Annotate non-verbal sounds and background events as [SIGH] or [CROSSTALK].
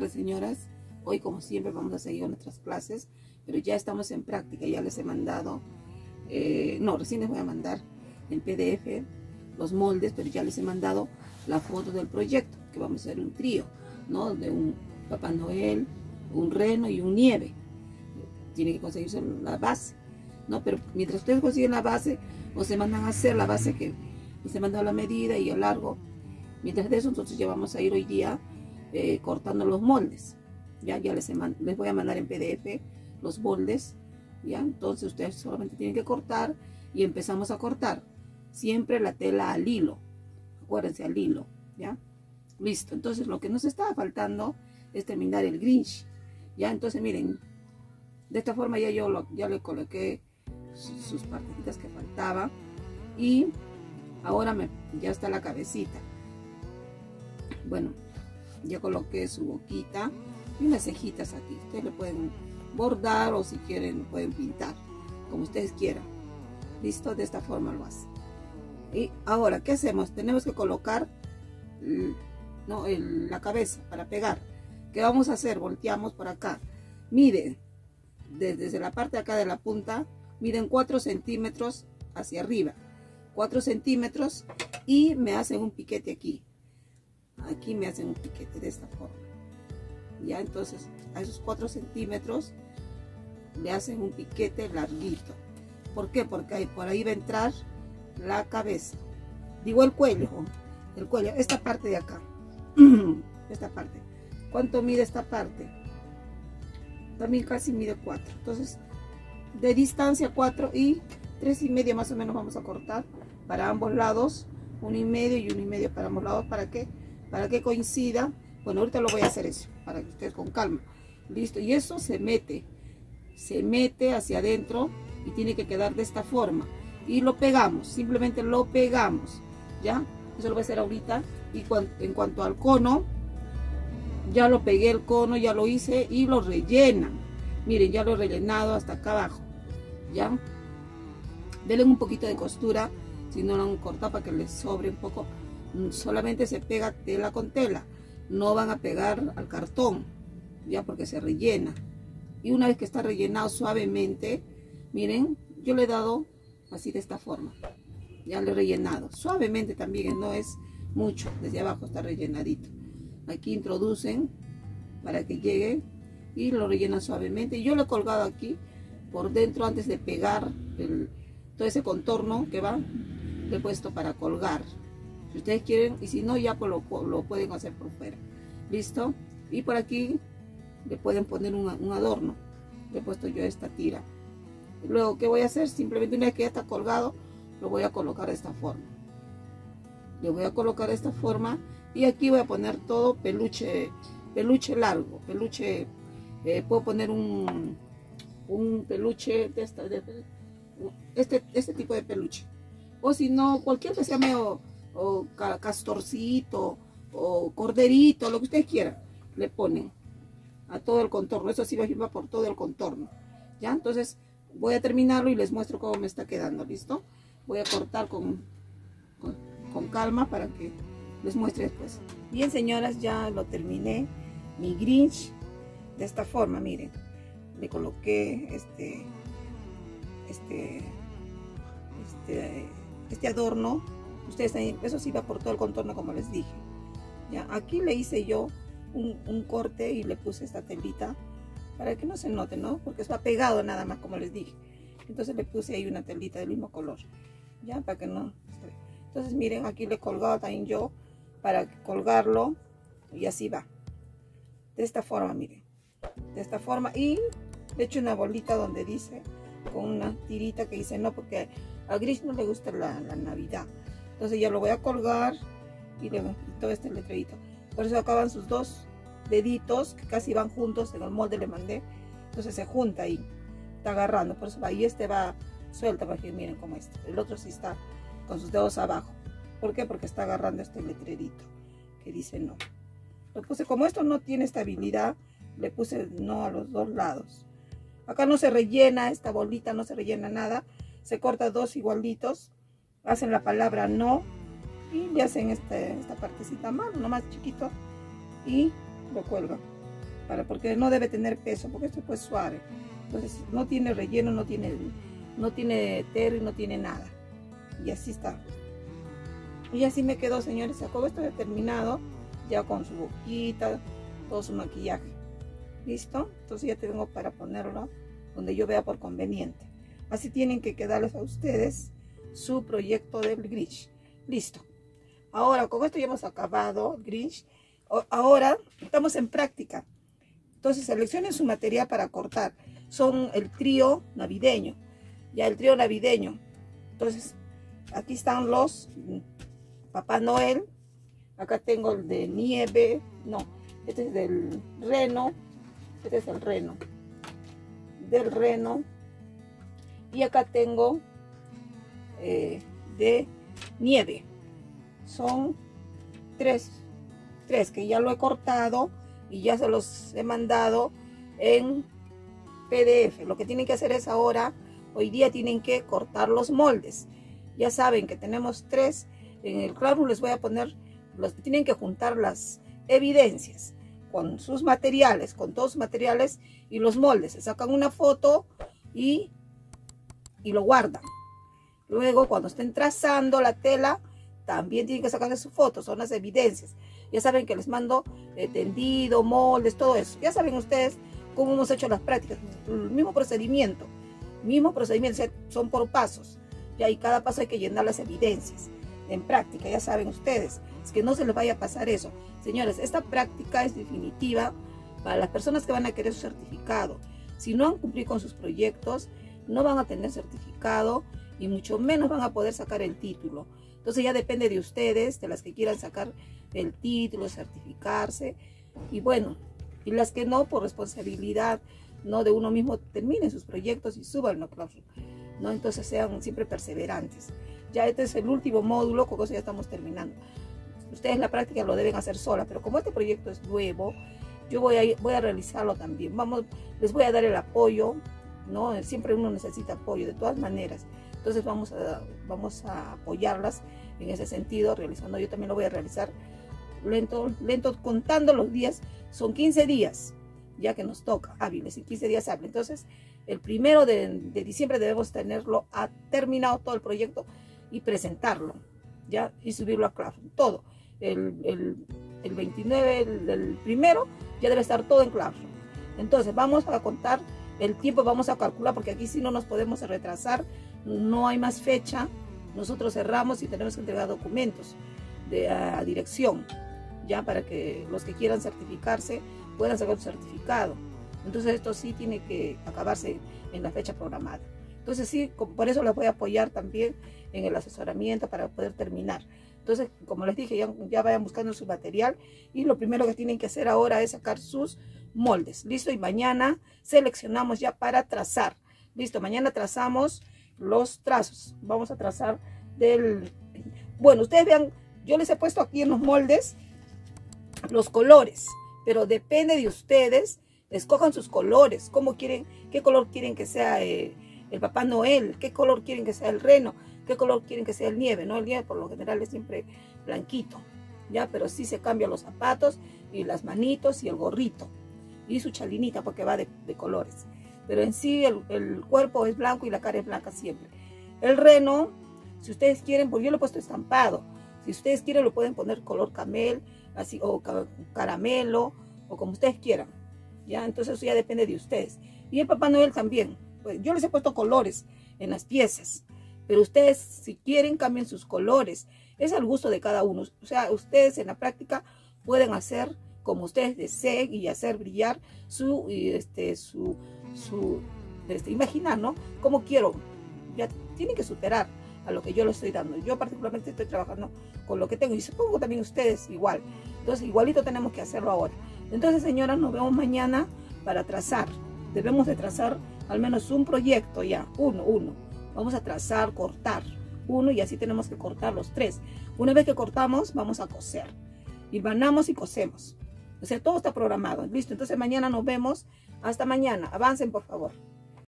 tardes, señoras. Hoy, como siempre, vamos a seguir nuestras clases, pero ya estamos en práctica. Ya les he mandado, eh, no, recién les voy a mandar en PDF los moldes, pero ya les he mandado la foto del proyecto, que vamos a hacer un trío, ¿no? De un Papá Noel, un reno y un nieve. Tiene que conseguirse la base, ¿no? Pero mientras ustedes consiguen la base, o se mandan a hacer la base que les he mandado la medida y el largo. Mientras de eso, entonces ya vamos a ir hoy día eh, cortando los moldes. Ya, ya les, les voy a mandar en PDF los moldes. Ya, entonces ustedes solamente tienen que cortar y empezamos a cortar. Siempre la tela al hilo. Acuérdense, al hilo. ¿Ya? Listo. Entonces lo que nos estaba faltando es terminar el grinch. Ya, entonces miren. De esta forma ya yo lo, ya le coloqué sus partecitas que faltaba. Y ahora me, ya está la cabecita. Bueno, ya coloqué su boquita y unas cejitas aquí. Ustedes le pueden bordar o si quieren pueden pintar, como ustedes quieran. Listo, de esta forma lo hacen. Y ahora, ¿qué hacemos? Tenemos que colocar no, la cabeza para pegar. ¿Qué vamos a hacer? Volteamos por acá. Miden, desde la parte de acá de la punta, miden 4 centímetros hacia arriba. 4 centímetros y me hacen un piquete aquí aquí me hacen un piquete de esta forma. Ya entonces a esos 4 centímetros le hacen un piquete larguito. ¿por qué? porque ahí, por ahí va a entrar la cabeza. Digo el cuello el cuello, esta parte de acá. [CLEARS THROAT] Esta parte. ¿cuánto mide esta parte? también casi mide 4 entonces de distancia 4 y 3 y medio más o menos vamos a cortar para ambos lados uno y medio y uno y medio para ambos lados para que para que coincida. Bueno, ahorita lo voy a hacer eso, para que ustedes con calma. Listo, y eso se mete, se mete hacia adentro y tiene que quedar de esta forma. Y lo pegamos, simplemente lo pegamos, ¿ya? Eso lo voy a hacer ahorita. Y en cuanto al cono, ya lo pegué el cono, ya lo hice y lo rellenan. Miren, ya lo he rellenado hasta acá abajo, ¿ya? Denle un poquito de costura, si no lo han cortado para que les sobre un poco solamente se pega tela con tela, no van a pegar al cartón, ya porque se rellena. Y una vez que está rellenado suavemente, miren, yo le he dado así de esta forma, ya le he rellenado, suavemente también, no es mucho, desde abajo está rellenadito. Aquí introducen para que llegue y lo rellenan suavemente. Yo lo he colgado aquí por dentro antes de pegar todo ese contorno que va, le he puesto para colgar. Si ustedes quieren, y si no, ya pues lo, lo pueden hacer por fuera. ¿Listo? Y por aquí le pueden poner un, adorno. Le he puesto yo esta tira. Luego, ¿qué voy a hacer? Simplemente una vez que ya está colgado, lo voy a colocar de esta forma. Le voy a colocar de esta forma. Y aquí voy a poner todo peluche, peluche largo, peluche, eh, puedo poner un, un peluche de esta, este, este tipo de peluche. O si no, cualquier que sea medio o castorcito, o corderito, lo que ustedes quieran, le ponen a todo el contorno. Eso sí va por todo el contorno. ¿Ya? Entonces voy a terminarlo y les muestro cómo me está quedando. ¿Listo? Voy a cortar con, con, calma para que les muestre después. Bien, señoras, ya lo terminé. Mi Grinch de esta forma, miren. Le coloqué este, este, este, este adorno Ustedes eso sí va por todo el contorno como les dije. Ya, aquí le hice yo un, corte y le puse esta telita para que no se note, ¿no? Porque está pegado nada más como les dije. Entonces le puse ahí una telita del mismo color. Ya, para que no Entonces miren, aquí le he colgado también yo para colgarlo y así va. De esta forma, miren. De esta forma y le he hecho una bolita donde dice con una tirita que dice no porque a Gris no le gusta la Navidad. Entonces ya lo voy a colgar y, todo este letrerito. Por eso acaban sus dos deditos que casi van juntos, en el molde le mandé. Entonces se junta ahí, está agarrando. Por eso ahí este va suelta, para que miren cómo este. El otro sí está con sus dedos abajo. ¿Por qué? Porque está agarrando este letrerito que dice no. Lo puse, como esto no tiene estabilidad, le puse no a los dos lados. Acá no se rellena, esta bolita no se rellena nada. Se corta dos igualitos hacen la palabra no y le hacen este, esta partecita más, más chiquito y lo cuelgan. para, porque no debe tener peso, porque esto es pues suave. Entonces no tiene relleno, no tiene, no tiene y no tiene nada. Y así está. Y así me quedó, señores. Sacó esto ya terminado, ya con su boquita, todo su maquillaje. ¿Listo? Entonces ya tengo para ponerlo donde yo vea por conveniente. Así tienen que quedarles a ustedes su proyecto del Grinch. Listo. Ahora, con esto ya hemos acabado Grinch. Ahora estamos en práctica. Entonces seleccionen su material para cortar. Son el trío navideño. Ya el trío navideño. Entonces, aquí están los Papá Noel. Acá tengo el de nieve. No, este es del reno. Este es el reno. Del reno. Y acá tengo eh, de nieve. Son tres, tres que ya lo he cortado y ya se los he mandado en PDF. Lo que tienen que hacer es ahora, hoy día tienen que cortar los moldes. Ya saben que tenemos tres. En el Classroom les voy a poner, los tienen que juntar las evidencias con sus materiales, con todos sus materiales y los moldes. Se sacan una foto y, y lo guardan. Luego, cuando estén trazando la tela, también tienen que sacarle su foto, son las evidencias. Ya saben que les mando eh, tendido, moldes, todo eso. Ya saben ustedes cómo hemos hecho las prácticas. El mismo procedimiento, mismo procedimiento, son por pasos. Ya, y cada paso hay que llenar las evidencias en práctica, ya saben ustedes. Es que no se les vaya a pasar eso. Señores, esta práctica es definitiva para las personas que van a querer su certificado. Si no han cumplido con sus proyectos, no van a tener certificado y mucho menos van a poder sacar el título. Entonces ya depende de ustedes, de las que quieran sacar el título, certificarse. Y bueno, y las que no, por responsabilidad no de uno mismo, terminen sus proyectos y suban ¿no? ¿no? Entonces sean siempre perseverantes. Ya este es el último módulo, con eso ya estamos terminando. Ustedes la práctica lo deben hacer sola, pero como este proyecto es nuevo, yo voy a, voy a realizarlo también. Vamos, les voy a dar el apoyo, ¿no? Siempre uno necesita apoyo, de todas maneras. Entonces vamos a, vamos a apoyarlas en ese sentido, realizando. Yo también lo voy a realizar lento, lento, contando los días. Son 15 días, ya que nos toca hábiles, y 15 días hábiles. Entonces, el primero de, diciembre debemos tenerlo ha terminado todo el proyecto y presentarlo, ya, y subirlo a Classroom, todo. El, el, el 29, el, primero, ya debe estar todo en Classroom. Entonces, vamos a contar el tiempo, vamos a calcular, porque aquí si no nos podemos retrasar no hay más fecha, nosotros cerramos y tenemos que entregar documentos de a dirección, ya para que los que quieran certificarse puedan sacar su certificado. Entonces esto sí tiene que acabarse en la fecha programada. Entonces sí, por eso les voy a apoyar también en el asesoramiento para poder terminar. Entonces, como les dije, ya, ya, vayan buscando su material y lo primero que tienen que hacer ahora es sacar sus moldes. Listo, y mañana seleccionamos ya para trazar. Listo, mañana trazamos los trazos. Vamos a trazar del... Bueno, ustedes vean, yo les he puesto aquí en los moldes los colores, pero depende de ustedes, escojan sus colores, cómo quieren, qué color quieren que sea eh, el Papá Noel, qué color quieren que sea el reno, qué color quieren que sea el nieve, ¿no? El nieve por lo general es siempre blanquito, ¿ya? Pero sí se cambian los zapatos y las manitos y el gorrito y su chalinita porque va de colores pero en sí el, cuerpo es blanco y la cara es blanca siempre. El reno, si ustedes quieren, pues yo lo he puesto estampado. Si ustedes quieren lo pueden poner color camel, así o caramelo o como ustedes quieran. Ya, entonces eso ya depende de ustedes. Y el Papá Noel también. Pues yo les he puesto colores en las piezas, pero ustedes si quieren cambien sus colores. Es al gusto de cada uno. O sea, ustedes en la práctica pueden hacer como ustedes deseen y hacer brillar su, este, su, su este, imaginar, ¿no? ¿Cómo quiero? Ya tienen que superar a lo que yo le estoy dando. Yo particularmente estoy trabajando con lo que tengo y supongo también ustedes igual. Entonces, igualito tenemos que hacerlo ahora. Entonces, señoras, nos vemos mañana para trazar. Debemos de trazar al menos un proyecto ya, uno, uno. Vamos a trazar, cortar uno y así tenemos que cortar los tres. Una vez que cortamos, vamos a coser. Y vanamos y cosemos. O sea, todo está programado. Listo. Entonces mañana nos vemos. Hasta mañana. Avancen, por favor.